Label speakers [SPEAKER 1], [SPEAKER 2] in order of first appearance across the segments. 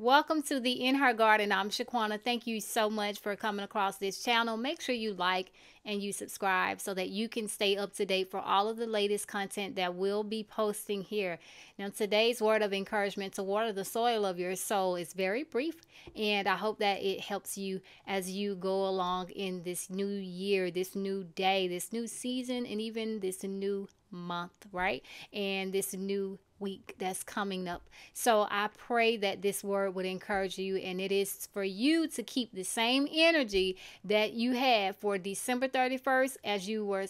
[SPEAKER 1] Welcome to the InnHer Garden. I'm Shequana. Thank you so much for coming across this channel. Make sure you like and you subscribe so that you can stay up to date for all of the latest content that we'll be posting here. Now, today's word of encouragement to water the soil of your soul is very brief, and I hope that it helps you as you go along in this new year, this new day, this new season, and even this new month, right? And this new week that's coming up. So I pray that this word would encourage you, and it is for you to keep the same energy that you had for December 31st as you were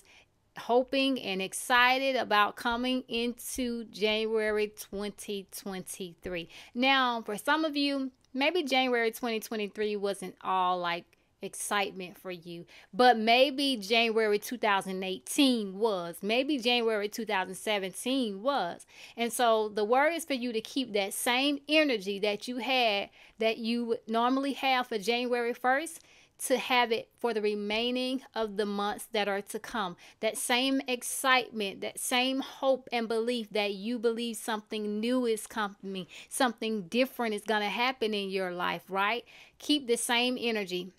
[SPEAKER 1] hoping and excited about coming into January 2023. Now, for some of you, maybe January 2023 wasn't all like excitement for you. But maybe January 2018 was. Maybe January 2017 was. And so the word is for you to keep that same energy that you had that you would normally have for January 1st to have it for the remaining of the months that are to come. That same excitement, that same hope and belief that you believe something new is coming, something different is going to happen in your life, right? Keep the same energy.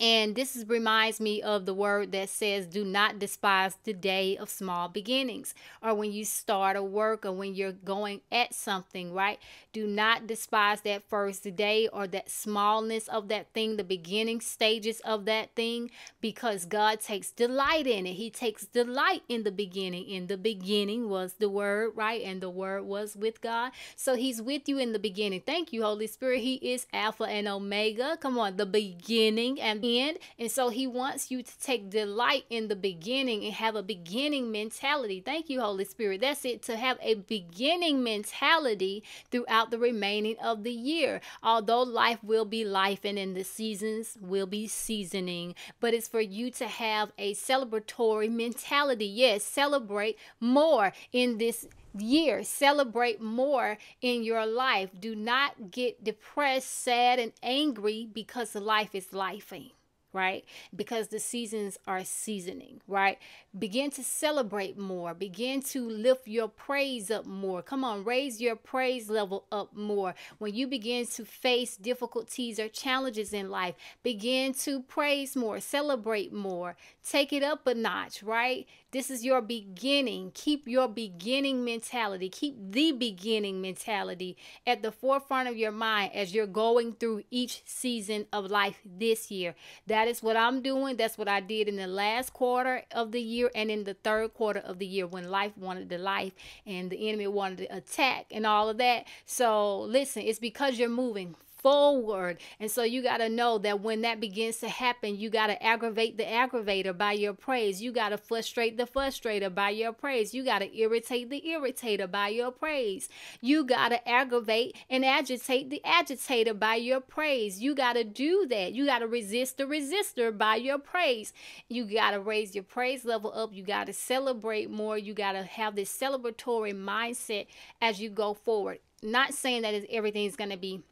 [SPEAKER 1] And this is, reminds me of the word that says, do not despise the day of small beginnings. Or when you start a work or when you're going at something, right? Do not despise that first day or that smallness of that thing, the beginning stages of that thing, because God takes delight in it. He takes delight in the beginning. In the beginning was the word, right? And the word was with God. So he's with you in the beginning. Thank you, Holy Spirit. He is Alpha and Omega. Come on, the beginning and end. And so he wants you to take delight in the beginning and have a beginning mentality. Thank you, Holy Spirit. That's it, to have a beginning mentality throughout the remaining of the year. Although life will be life and in the seasons will be seasoning, but it's for you to have a celebratory mentality. Yes, celebrate more in this year. Celebrate more in your life. Do not get depressed, sad, and angry because life is lifing right? Because the seasons are seasoning, right? Begin to celebrate more. Begin to lift your praise up more. Come on, raise your praise level up more. When you begin to face difficulties or challenges in life, begin to praise more, celebrate more, take it up a notch, right? This is your beginning. Keep your beginning mentality. Keep the beginning mentality at the forefront of your mind as you're going through each season of life this year. That is what I'm doing. That's what I did in the last quarter of the year and in the third quarter of the year when life wanted to life and the enemy wanted to attack and all of that. So listen, it's because you're moving forward. And so you got to know that when that begins to happen, you got to aggravate the aggravator by your praise. You got to frustrate the frustrator by your praise. You got to irritate the irritator by your praise. You got to aggravate and agitate the agitator by your praise. You got to do that. You got to resist the resistor by your praise. You got to raise your praise level up. You got to celebrate more. You got to have this celebratory mindset as you go forward. Not saying that everything is going to be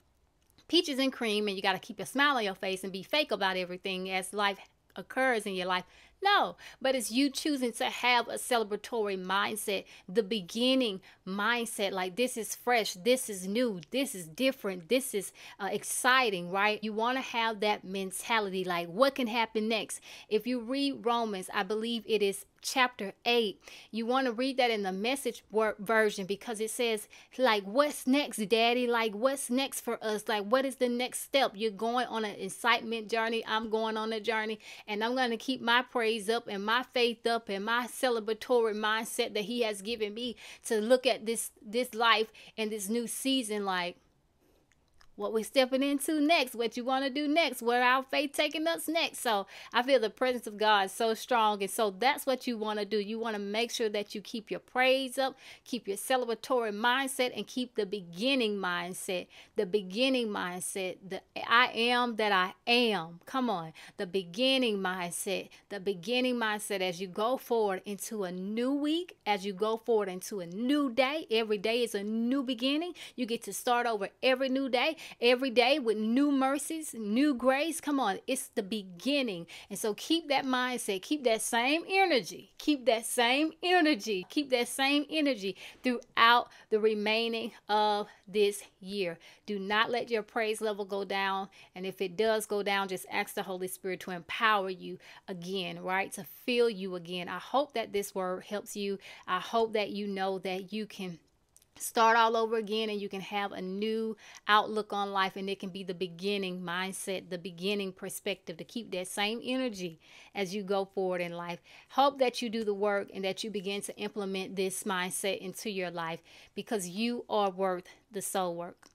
[SPEAKER 1] peaches and cream and you got to keep a smile on your face and be fake about everything as life occurs in your life. No, but it's you choosing to have a celebratory mindset, the beginning mindset. Like, this is fresh, this is new, this is different, this is uh, exciting, right? You want to have that mentality like, what can happen next? If you read Romans, I believe it is chapter 8 you want to read that in the message version because it says like what's next daddy like what's next for us like what is the next step you're going on an incitement journey i'm going on a journey and i'm going to keep my praise up and my faith up and my celebratory mindset that he has given me to look at this this life and this new season like what we're stepping into next, what you want to do next, where our faith taking us next. So I feel the presence of God so strong. And so that's what you want to do. You want to make sure that you keep your praise up, keep your celebratory mindset, and keep the beginning mindset. The beginning mindset, the I am that I am. Come on. The beginning mindset, the beginning mindset as you go forward into a new week, as you go forward into a new day. Every day is a new beginning. You get to start over every new day every day with new mercies, new grace. Come on, it's the beginning. And so keep that mindset, keep that same energy, keep that same energy, keep that same energy throughout the remaining of this year. Do not let your praise level go down. And if it does go down, just ask the Holy Spirit to empower you again, right? To fill you again. I hope that this word helps you. I hope that you know that you can start all over again and you can have a new outlook on life and it can be the beginning mindset the beginning perspective to keep that same energy as you go forward in life. Hope that you do the work and that you begin to implement this mindset into your life because you are worth the soul work